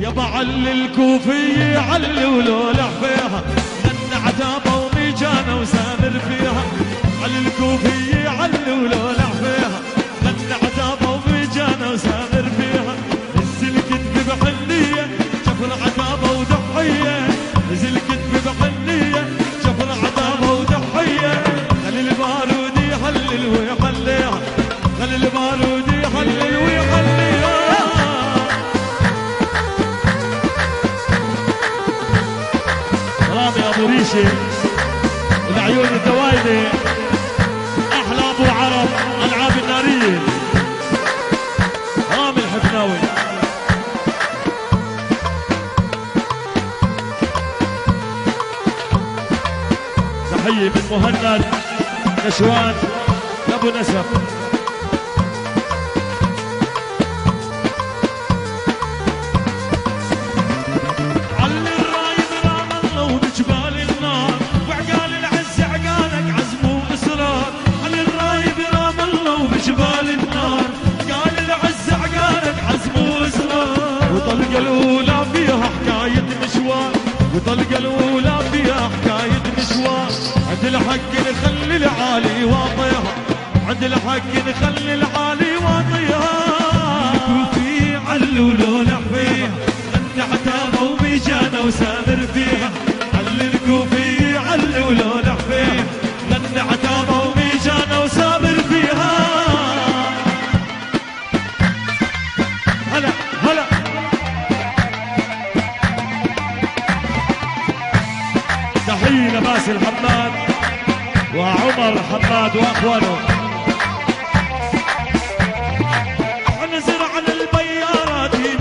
يابا علي الكوفية علي ولولع فيها غنى عتابة وميجانة وسامر فيها. علي الكوفية علي ولولع فيها غنى عتابة وميجانة وسامر فيها. السلك بحنية ريشه والعيون الدواينه أحلى أبو عرب ألعاب النارية. رامي الحفناوي. تحية من مهند نشوان أبو نسب. الأولى فيها حكاية مشوار وطلقه الأولى فيها حكاية مشوار. عند الحق نخلي العالي واطيها عند الحق نخلي العالي واطيها. في علو لولع فيها غنى عتابة وميجانة وسامر فيها. تحية لباسل حماد وعمر حماد وأخوانه.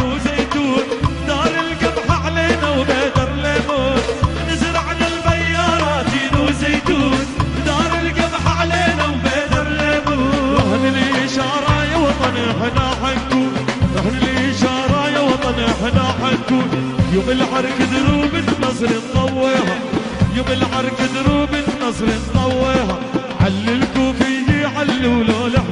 وزيتون دار القمح علينا هين وزيتون دار القمح علينا الإشارة يا وطن إحنا حنكون. الإشارة يا وطن إحنا حنكون. يوم العرك دروب النصر نضويها يوم العرك دروب النصر نضويها علي الكوفي علي ولولح